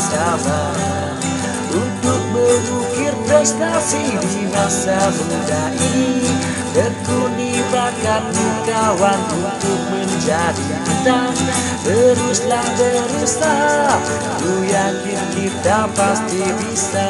bersama Untuk mengukir prestasi di masa muda ini. Tekuni bakatmu kawan untuk menjadi bintang. Teruslah berusaha Ku yakin kita pasti bisa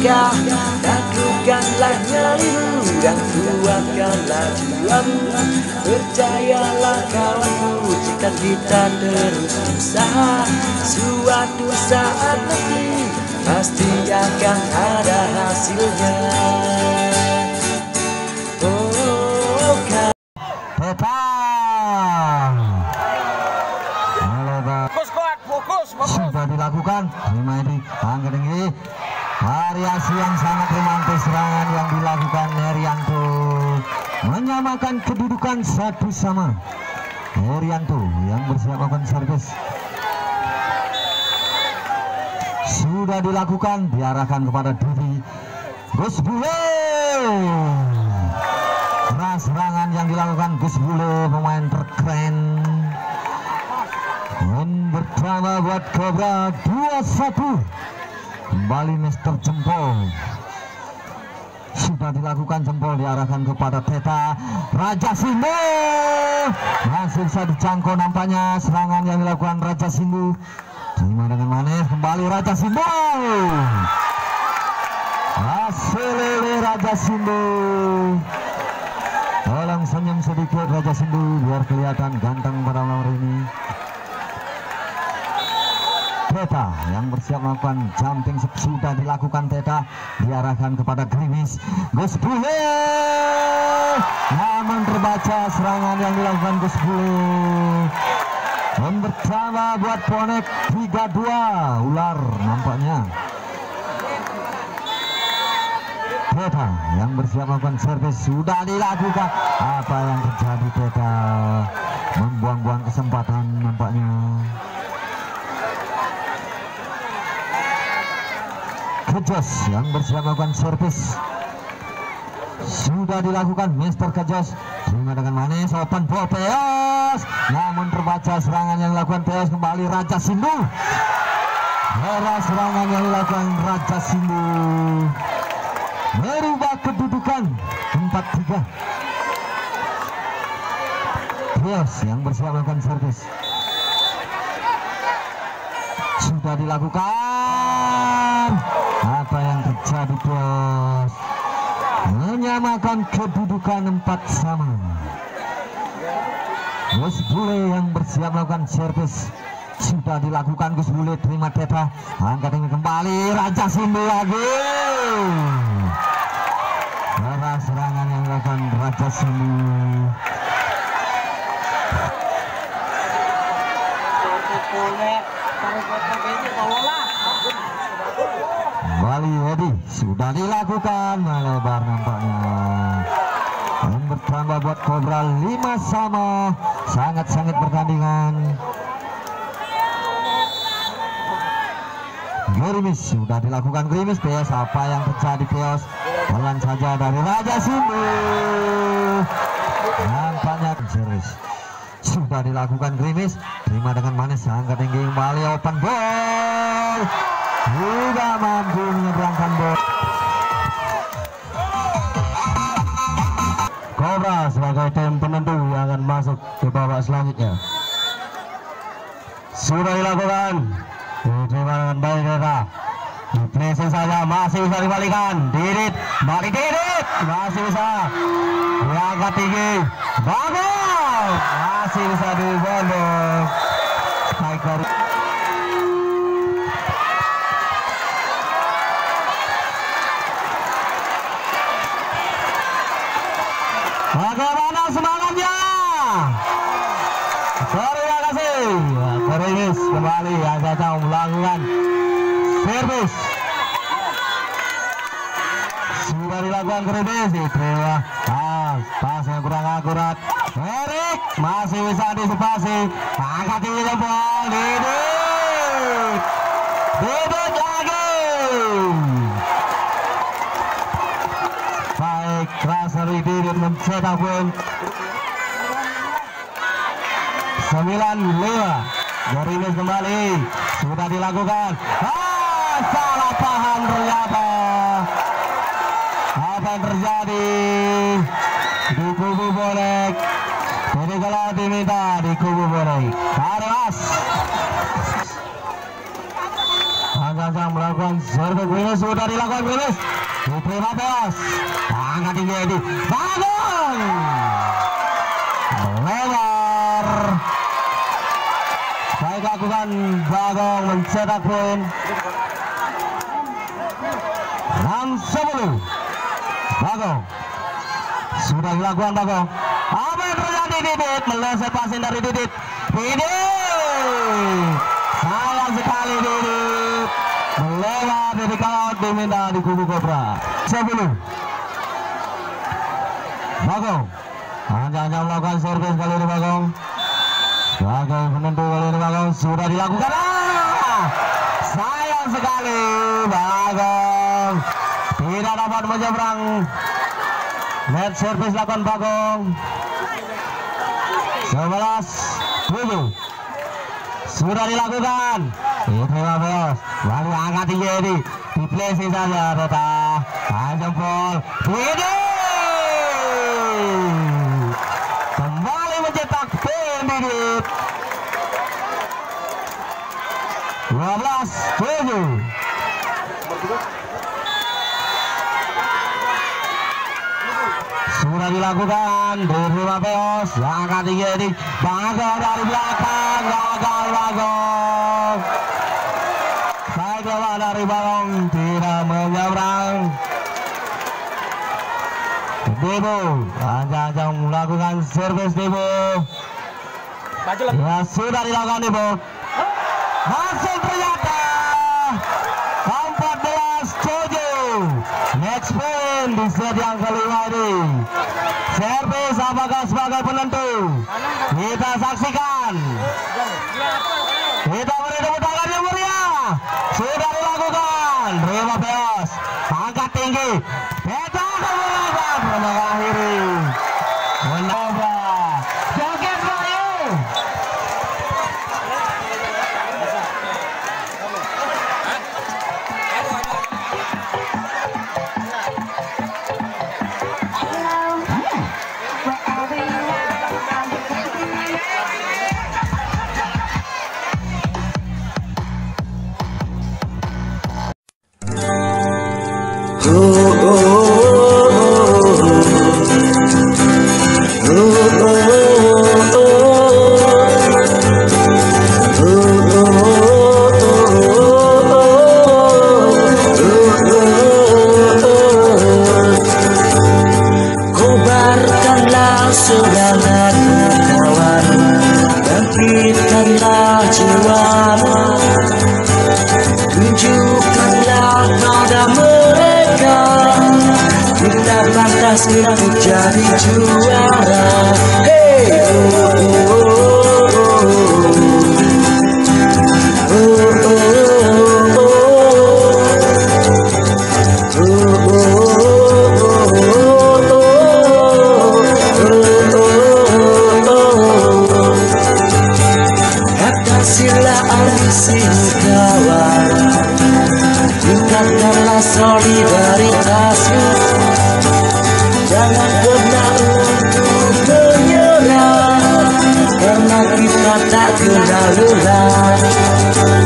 melangkah Taklukkanlah nyalimu Dan kuatkanlah jiwamu Percayalah kawanku Jika kita terus berusaha Suatu saat nanti Pasti akan ada hasilnya Oh, kan. Fokus kuat, fokus, fokus. Sudah dilakukan. Terima ini. Angkat tinggi. Variasi yang sangat romantis serangan yang dilakukan Herianto menyamakan kedudukan satu sama. Herianto yang bersiap melakukan servis. Sudah dilakukan diarahkan kepada Didi Gus Bule. Keras serangan yang dilakukan Gus Bule pemain terkeren dan bersama buat Cobra 21 Kembali Mister Jempol. Sudah dilakukan jempol diarahkan kepada Teta Raja Sindu. Masih bisa dijangkau nampaknya serangan yang dilakukan Raja Sindu. Terima dengan manis kembali Raja Sindu. Hasil oleh Raja Sindu. Tolong senyum sedikit Raja Sindu biar kelihatan ganteng pada malam ini Teta yang bersiap melakukan jumping sudah dilakukan Teta diarahkan kepada Grimis. Gus Bule! Namun terbaca serangan yang dilakukan Gus Bule. Dan bersama buat bonek 32 ular nampaknya. Teta yang bersiap melakukan servis sudah dilakukan. Apa yang terjadi Teta? Membuang-buang kesempatan nampaknya Kejos yang bersiap melakukan servis. Sudah dilakukan Mister Kejos. Terima dengan manis open ball Teos namun terbaca serangan yang dilakukan Teos kembali Raja Sindu. Era serangan yang dilakukan Raja Sindu. Merubah kedudukan 4-3 Teos yang bersiap melakukan servis. Sudah dilakukan bos menyamakan kedudukan empat sama. Gus Bule yang bersiap melakukan servis sudah dilakukan. Gus Bule terima teta angkat ini kembali. Raja Sindu lagi. Cara serangan yang dilakukan Raja Sindu Kembali Edi sudah dilakukan melebar nampaknya. Dan bertambah buat Cobra 5 sama. Sangat-sangat pertandingan. Gerimis sudah dilakukan Gerimis Peos apa yang terjadi Peos pelan saja dari Raja Sindu nampaknya serius sudah dilakukan Grimis. Terima dengan manis angkat tinggi. Kembali open ball tidak mampu menyeberangkan bola Cobra sebagai tim penentu yang akan masuk ke babak selanjutnya. Sudah dilakukan. Diterima dengan baik Rera di pressing saja masih bisa dibalikan. Didit balik Didit masih bisa. Diangkat tinggi. Bagus. Masih bisa dibondong strike dari semangatnya? Terima kasih. Kerimis kembali Azaza melakukan servis. Sudah dilakukan kerimis diterima. Ah, pasnya kurang akurat. Erik masih bisa antisipasi. Angkat tinggi jempol. Didi. Duduk lagi. Rasari Didit mencetak poin. 9-5. Gerimis kembali. Sudah dilakukan. Ah, salah paham ternyata. Apa yang terjadi di kubu bonek? Jadi kalau diminta di kubu bonek. Mas. Anggang melakukan serve Grimis sudah dilakukan Grimis. Diterima bos. Angkat tinggi Edi. Bangun. Lebar. Baik lakukan Bagong mencetak poin. 6-10. Bagong. Sudah dilakukan Bagong. Apa yang terjadi Didit? Meleset passing dari Didit. Didit. Diminta di kubu Cobra. 10. Bagong. Hanya-hanya melakukan servis kali ini Bagong. Sebagai penentu kali ini Bagong sudah dilakukan. Ah! Sayang sekali Bagong. Tidak dapat menyeberang. Net service lakukan Bagong. 11 7 sudah dilakukan ini kembali mencetak poin Didit 12 7 sudah dilakukan. Diterima Beos angkat tinggi ini dari belakang. Gagal Bagong dari Bagong tidak menyeberang Debo panjang melakukan servis Debo Maju ya sudah dilakukan Debo masuk ternyata. 14 7 next point di set yang kelima ini. Servis apakah sebagai penentu? Kita saksikan. Kita semangat kawan Bangkitkanlah jiwamu. Kita pantas untuk jadi juara. Oh, oh, oh, Atasilah ambisi kawan. Tingkatkanlah la la la.